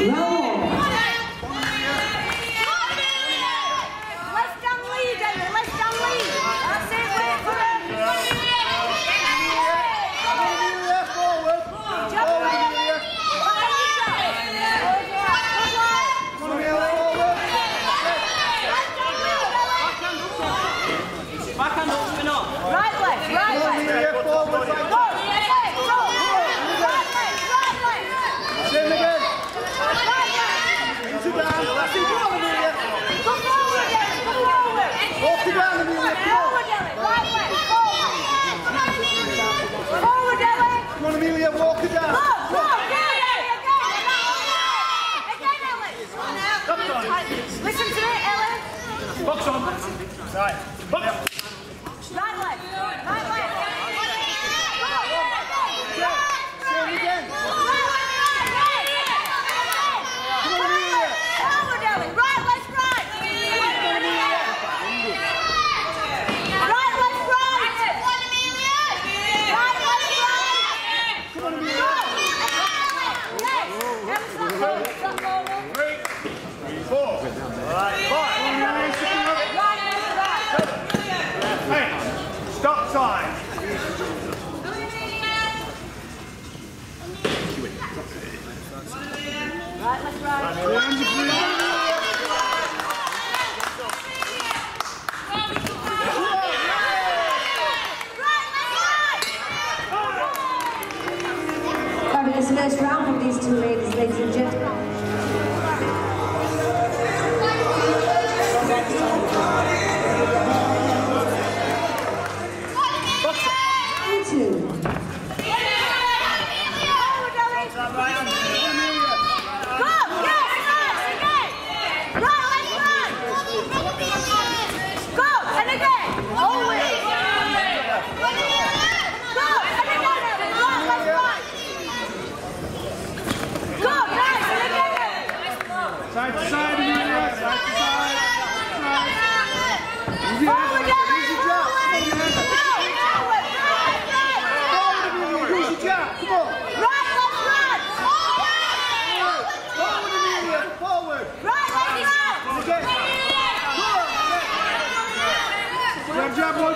Roll Box on. Right. Box. Right, let's ride. First round from these two ladies, ladies and gentlemen.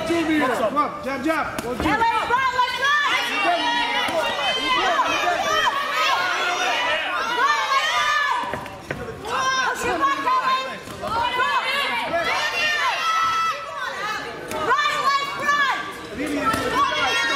up, two meters. What's up? Come on, jab, jab. One, two. Yeah, let's go, let's go. Run, let's run!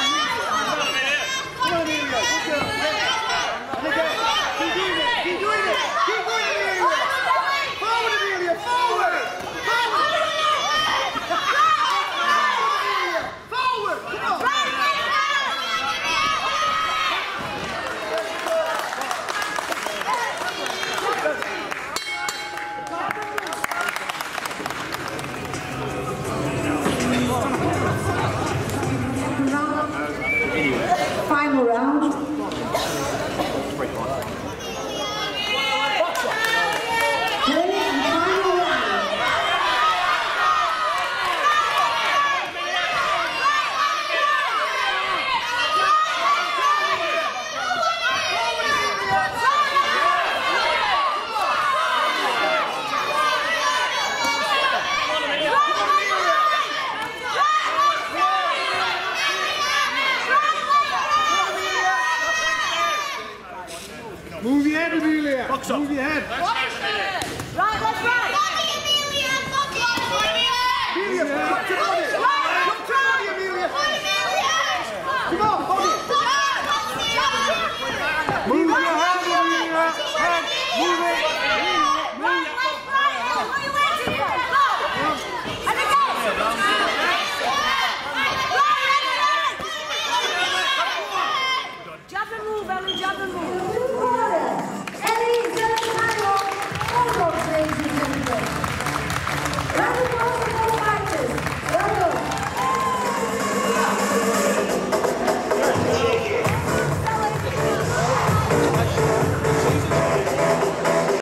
Move your head, Amelia. Box up. Move your head. Right, left, right. Amelia. Amelia, Move your Amelia. Move it. Move, jump and move.